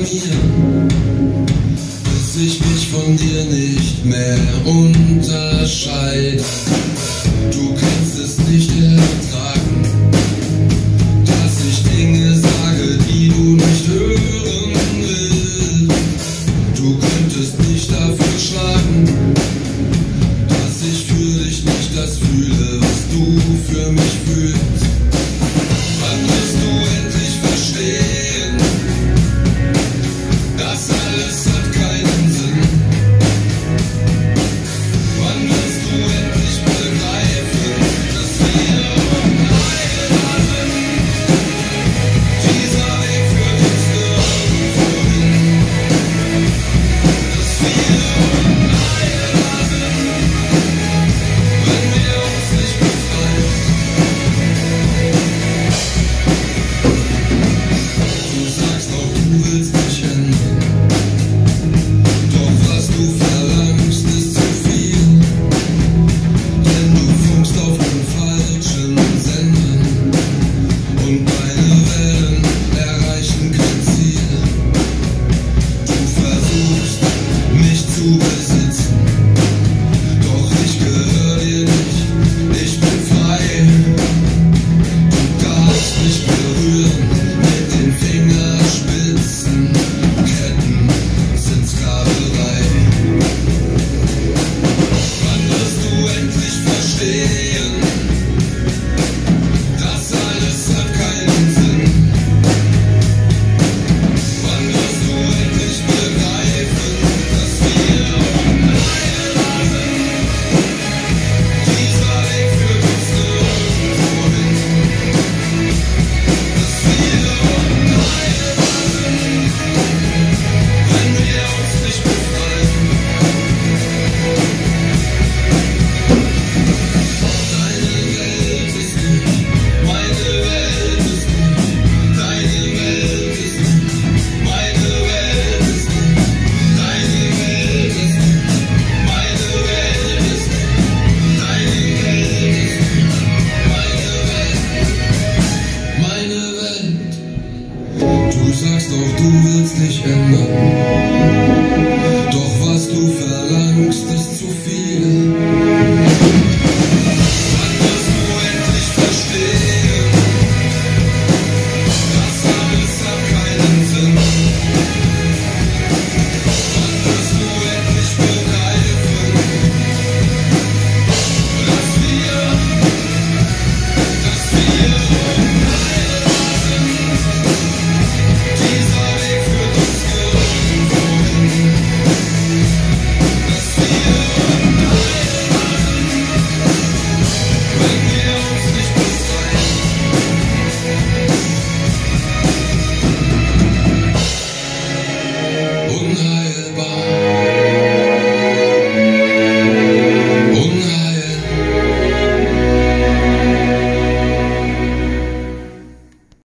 mir, dass ich mich von dir nicht mehr unterscheide. Du kannst es nicht